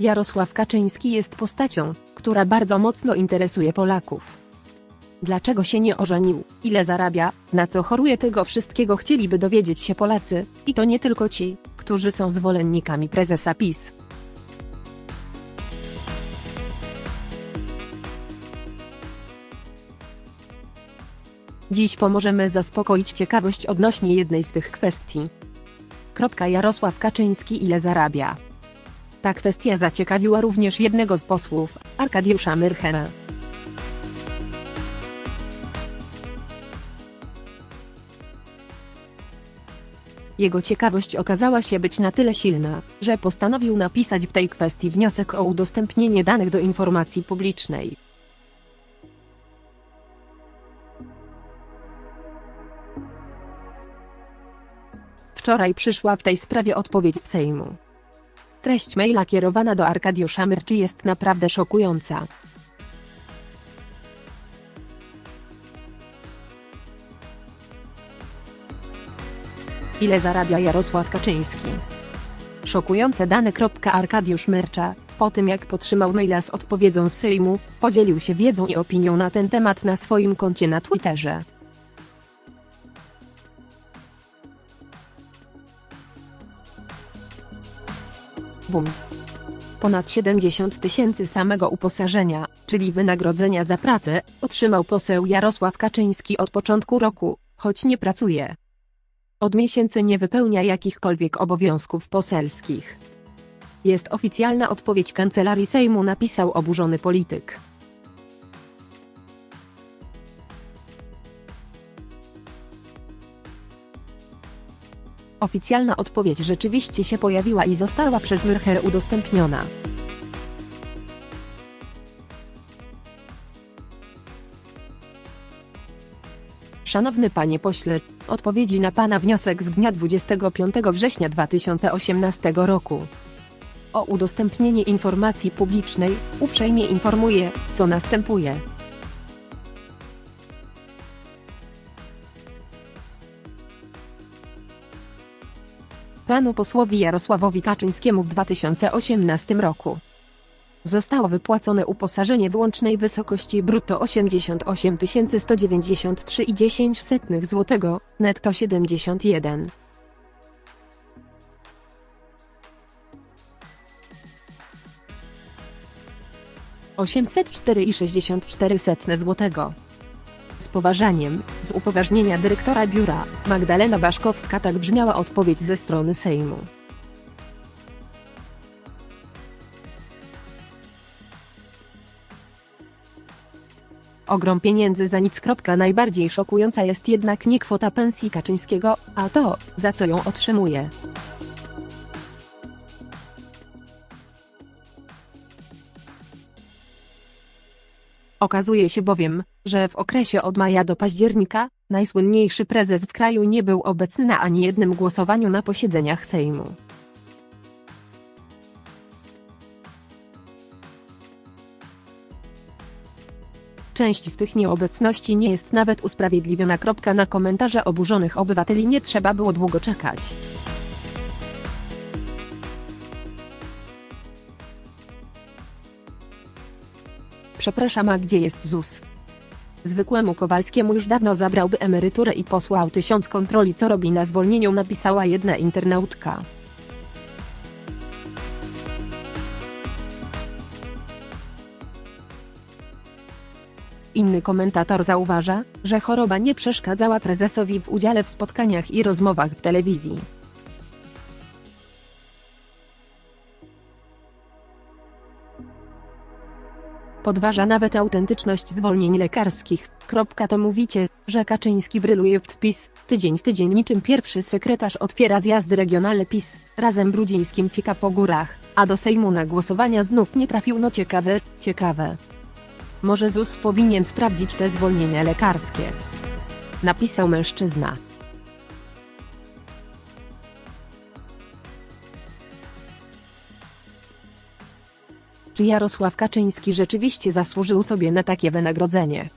Jarosław Kaczyński jest postacią, która bardzo mocno interesuje Polaków. Dlaczego się nie ożenił, ile zarabia, na co choruje tego wszystkiego chcieliby dowiedzieć się Polacy, i to nie tylko ci, którzy są zwolennikami prezesa PiS. Dziś pomożemy zaspokoić ciekawość odnośnie jednej z tych kwestii. Kropka Jarosław Kaczyński ile zarabia? Ta kwestia zaciekawiła również jednego z posłów, Arkadiusza Myrchena. Jego ciekawość okazała się być na tyle silna, że postanowił napisać w tej kwestii wniosek o udostępnienie danych do informacji publicznej. Wczoraj przyszła w tej sprawie odpowiedź z Sejmu. Treść maila kierowana do Arkadiusza Myrczy jest naprawdę szokująca. Ile zarabia Jarosław Kaczyński? Szokujące dane. Arkadiusz Myrcza, po tym jak potrzymał maila z odpowiedzią z Sejmu, podzielił się wiedzą i opinią na ten temat na swoim koncie na Twitterze. Ponad 70 tysięcy samego uposażenia, czyli wynagrodzenia za pracę, otrzymał poseł Jarosław Kaczyński od początku roku, choć nie pracuje. Od miesięcy nie wypełnia jakichkolwiek obowiązków poselskich. Jest oficjalna odpowiedź Kancelarii Sejmu napisał oburzony polityk. Oficjalna odpowiedź rzeczywiście się pojawiła i została przez Myrcher udostępniona. Szanowny panie pośle, odpowiedzi na pana wniosek z dnia 25 września 2018 roku o udostępnienie informacji publicznej, uprzejmie informuję, co następuje. Panu posłowi Jarosławowi Kaczyńskiemu w 2018 roku zostało wypłacone uposażenie łącznej wysokości brutto 88 193,10 zł, netto 71. Osiemset cztery Z poważaniem, z upoważnienia dyrektora biura, Magdalena Baszkowska tak brzmiała odpowiedź ze strony Sejmu. Ogrom pieniędzy za nic. Najbardziej szokująca jest jednak nie kwota pensji Kaczyńskiego, a to, za co ją otrzymuje. Okazuje się bowiem, że w okresie od maja do października, najsłynniejszy prezes w kraju nie był obecny na ani jednym głosowaniu na posiedzeniach Sejmu. Część z tych nieobecności nie jest nawet usprawiedliwiona. Na komentarze oburzonych obywateli nie trzeba było długo czekać. Przepraszam, a gdzie jest ZUS? Zwykłemu Kowalskiemu już dawno zabrałby emeryturę i posłał tysiąc kontroli co robi na zwolnieniu napisała jedna internautka. Inny komentator zauważa, że choroba nie przeszkadzała prezesowi w udziale w spotkaniach i rozmowach w telewizji. Podważa nawet autentyczność zwolnień lekarskich. Kropka to mówicie, że Kaczyński bryluje w PiS, tydzień w tydzień niczym pierwszy sekretarz otwiera zjazdy regionalne PiS, razem Brudzińskim fika po górach, a do Sejmu na głosowania znów nie trafił no ciekawe, ciekawe. Może ZUS powinien sprawdzić te zwolnienia lekarskie. Napisał mężczyzna. Czy Jarosław Kaczyński rzeczywiście zasłużył sobie na takie wynagrodzenie?